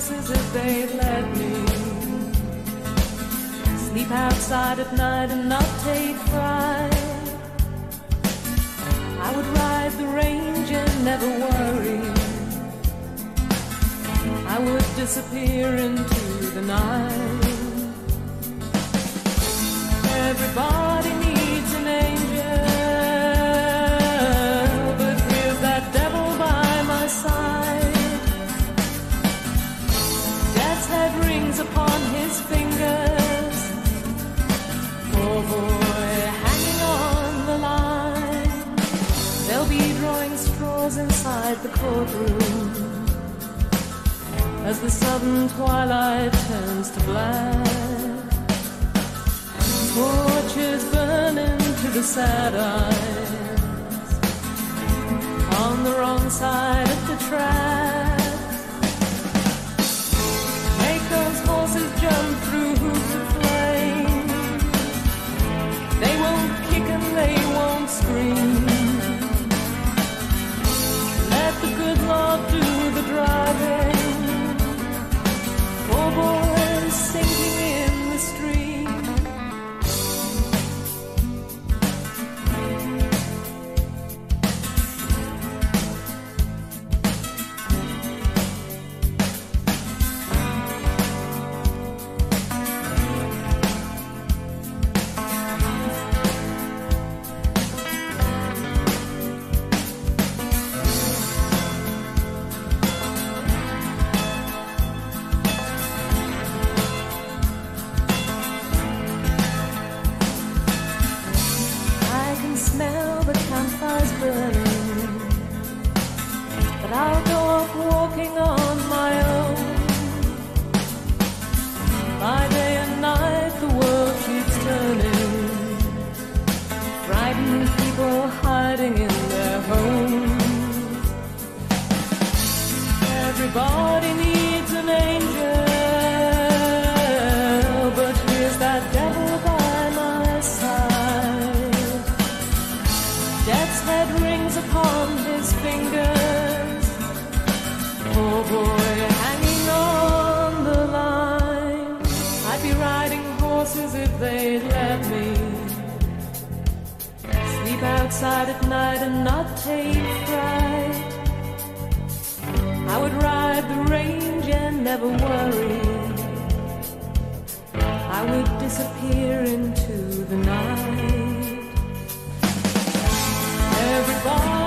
horses if they'd let me. Sleep outside at night and not take fright. I would ride the range and never worry. I would disappear into the night. Everybody the courtroom as the southern twilight turns to black. Torches burn into the sad eyes on the wrong side of the track. Can smell the campfires burning, but I'll go off walking on my own. By day and night, the world keeps turning. Frightened people hiding in their homes. Everybody fingers. Boy, hanging on the line. I'd be riding horses if they'd let me. Sleep outside at night and not take fright. I would ride the range and never worry. I would disappear into the night. Everybody.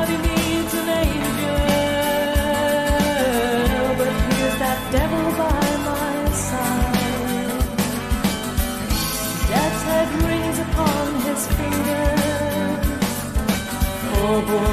trouble.